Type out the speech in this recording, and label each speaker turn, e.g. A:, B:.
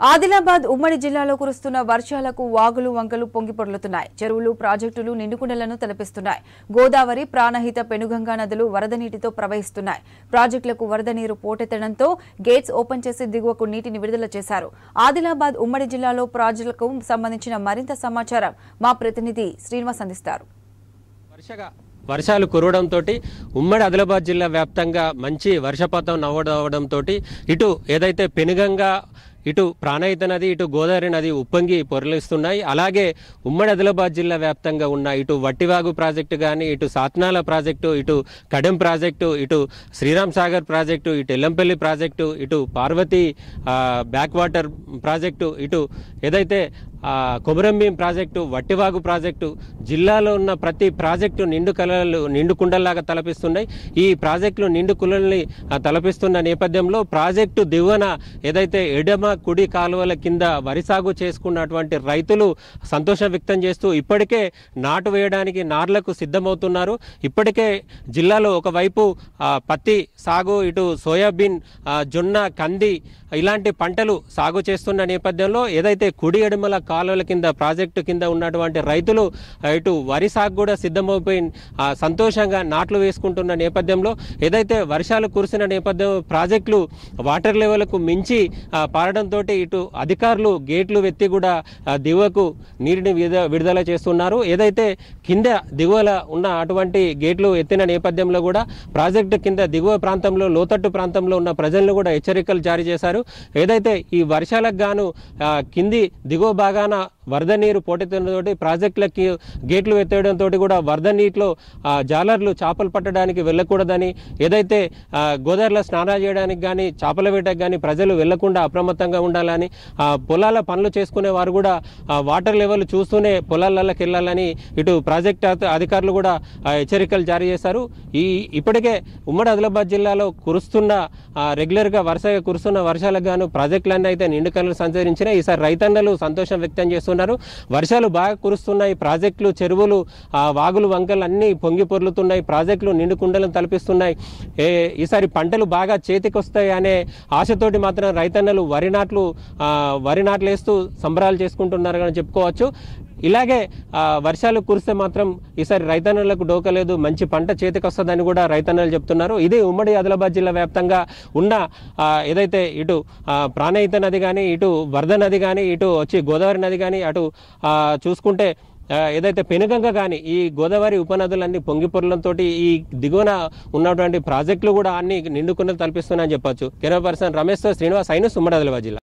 A: ఆదిలాబాద్ ఉమ్మడి జిల్లాలో కురుస్తున్న వర్షాలకు వాగులు వంకలు పొంగిపొర్లుతున్నాయి చెరువులు ప్రాజెక్టులు నిండుకుండలను తలపిస్తున్నాయి. గోదావరి ప్రాణహిత పెనుగంగా నదులు వరద నీటితో ప్రవహిస్తున్నాయి. ప్రాజెక్టులకు వరద నీరు పోటెత్తడంతో గేట్స్ ఓపెన్ చేసి దిగువకు నీటిని విడుదల చేశారు. ఆదిలాబాద్ ఉమ్మడి జిల్లాలో ప్రాజెక్టులకు సంబంధించిన మరింత సమాచారం మా ప్రతినిధి శ్రీనివాస్ అందిస్తారు.
B: వర్షాలు కురవడంతో ఉమ్మడి ఆదిలాబాద్ జిల్లా వ్యాప్తంగా మంచి వర్షపాతం నవ్వడంతో ఇటు ఏదైతే పెనుగంగా ఇటు ప్రాణహిత నది ఇటు గోదావరి నది ఉప్పొంగి పొరలిస్తున్నాయి. అలాగే ఉమ్మడి ఆదిలాబాద్ జిల్లా వ్యాప్తంగా ఉన్న ఇటు వట్టివాగు ప్రాజెక్టు కానీ ఇటు సాత్నాల ప్రాజెక్టు ఇటు కడెం ప్రాజెక్టు ఇటు శ్రీరామ్ సాగర్ ప్రాజెక్టు ఇటు ఎల్లంపల్లి ప్రాజెక్టు ఇటు పార్వతి బ్యాక్ వాటర్ ప్రాజెక్టు ఇటు ఏదైతే కొమరంభీం ప్రాజెక్టు వట్టివాగు ప్రాజెక్టు జిల్లాలో ఉన్న ప్రతి ప్రాజెక్టు నిండు కలలు నిండు కుండల్లాగా తలపిస్తున్నాయి. ఈ ప్రాజెక్టులు నిండు కులల్ని తలపిస్తున్న నేపథ్యంలో ప్రాజెక్టు దిగువన ఏదైతే ఎడమ కుడి కాలువల కింద వరి సాగు చేసుకున్నటువంటి రైతులు సంతోషం వ్యక్తం చేస్తూ ఇప్పటికే నాటు వేయడానికి నార్లకు సిద్ధమవుతున్నారు. ఇప్పటికే జిల్లాలో ఒకవైపు పత్తి సాగు ఇటు సోయాబీన్ జొన్న కంది ఇలాంటి పంటలు సాగు చేస్తున్న నేపథ్యంలో ఏదైతే కుడి ఎడమల కాలువల కింద ప్రాజెక్టు కింద ఉన్నటువంటి రైతులు ఇటు వరి సాగు కూడా సిద్ధమైపోయి సంతోషంగా నాట్లు వేసుకుంటున్న నేపథ్యంలో ఏదైతే వర్షాలు కురిసిన నేపథ్యం ప్రాజెక్టులు వాటర్ లెవెల్కు మించి పారడంతో ఇటు అధికారులు గేట్లు వెత్తి కూడా దిగువకు నీటిని విడుదల విడుదల చేస్తున్నారు. ఏదైతే కింద దిగువల ఉన్న అటువంటి గేట్లు ఎత్తిన నేపథ్యంలో కూడా ప్రాజెక్టు కింద దిగువ ప్రాంతంలో లోతట్టు ప్రాంతంలో ఉన్న ప్రజలను కూడా హెచ్చరికలు జారీ చేశారు. ఏదైతే ఈ వర్షాలకు గాను కింది దిగువ భాగం తెలంగాణ వరద నీరు పోటెత్తడంతో ప్రాజెక్టులకి గేట్లు ఎత్తేయడంతో కూడా వరద నీటిలో జాలర్లు చేపలు పట్టడానికి వెళ్ళకూడదని ఏదైతే గోదావరిలో స్నానాలు చేయడానికి కానీ చేపల వేటకు కానీ ప్రజలు వెళ్ళకుండా అప్రమత్తంగా ఉండాలని ఆ, పొలాల పనులు చేసుకునే వారు కూడా వాటర్ లెవెల్ చూస్తూనే పొలాలలోకి వెళ్ళాలని ఇటు ప్రాజెక్ట్ అధికారులు కూడా హెచ్చరికలు జారీ చేశారు. ఈ ఇప్పటికే ఉమ్మడి ఆదిలాబాద్ జిల్లాలో కురుస్తున్న రెగ్యులర్గా వరుసగా కురుస్తున్న వర్షాలకు గాను ప్రాజెక్టులన్నీ అయితే నిండు కళ్ళు సంచరించినాయి. ఈసారి రైతన్నలు సంతోషం వ్యక్తం చేస్తున్నారు. వర్షాలు బాగా కురుస్తున్నాయి. ప్రాజెక్టులు చెరువులు వాగులు వంకలు అన్నీ పొంగి పొర్లుతున్నాయి. ప్రాజెక్టులు నిండు కుండలను తలపిస్తున్నాయి. ఈసారి పంటలు బాగా చేతికొస్తాయి అనే ఆశతోటి మాత్రం రైతన్నలు వరి నాట్లు వరి నాట్లు వేస్తూ సంబరాలు చేసుకుంటున్నారు అని చెప్పుకోవచ్చు. ఇలాగే వర్షాలు కురిస్తే మాత్రం ఈసారి రైతన్నలకు డోకలేదు మంచి పంట చేతికి వస్తుందని కూడా రైతన్నలు చెప్తున్నారు. ఇది ఉమ్మడి ఆదిలాబాద్ జిల్లా వ్యాప్తంగా ఉన్న ఏదైతే ఇటు ప్రాణహిత నది కానీ ఇటు వరద నది కానీ ఇటు వచ్చి గోదావరి నది కానీ అటు చూసుకుంటే ఏదైతే పెనుగంగ కానీ ఈ గోదావరి ఉపనదులన్నీ పొంగి పొరలంతో ఈ దిగువన ఉన్నటువంటి ప్రాజెక్టులు కూడా అన్ని నిండుకున్నది తలపిస్తున్నాయని చెప్పొచ్చు. కెమెరా పర్సన్ రమేష్ శ్రీనివాస్ అయిన ఉమ్మడి ఆదిలాబాద్ జిల్లా.